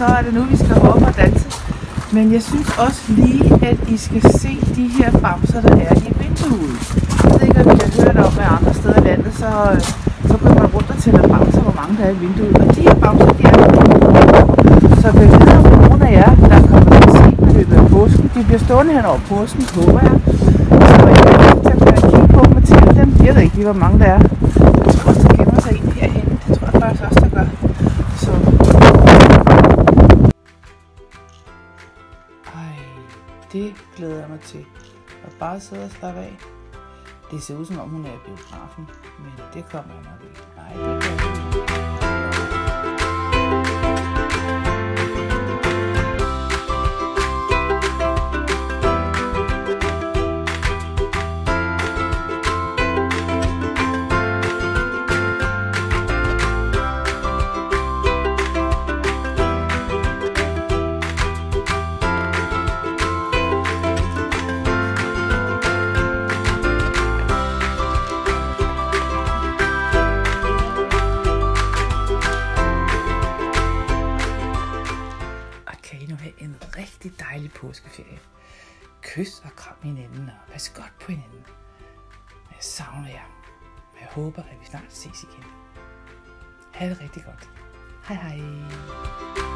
så er det nu, vi skal hoppe og danse. Men jeg synes også lige, at I skal se de her bamser, der er i vinduet. Jeg ved ikke, om I har hørt om, at andre steder i landet, så, øh, så går man rundt og tæller bamser, hvor mange der er i vinduet. Og de her bamser, de er Så jeg vide, om nogen af jer, der kommer til at se dem i løbet af påsken, de bliver stående hen over påsken, håber jeg. Så jeg kan kigge på dem og tælle dem. Jeg ved ikke lige, hvor mange der er. Det glæder jeg mig til. At bare sidde og slappe af. Det ser ud som om hun er i biografen, men det kommer jeg nok ikke. Nej, det kommer jeg kan I nu have en rigtig dejlig påskeferie. Kys og kram hinanden og pas godt på hinanden. Jeg savner jer. Jeg håber, at vi snart ses igen. Ha' det rigtig godt. Hej hej.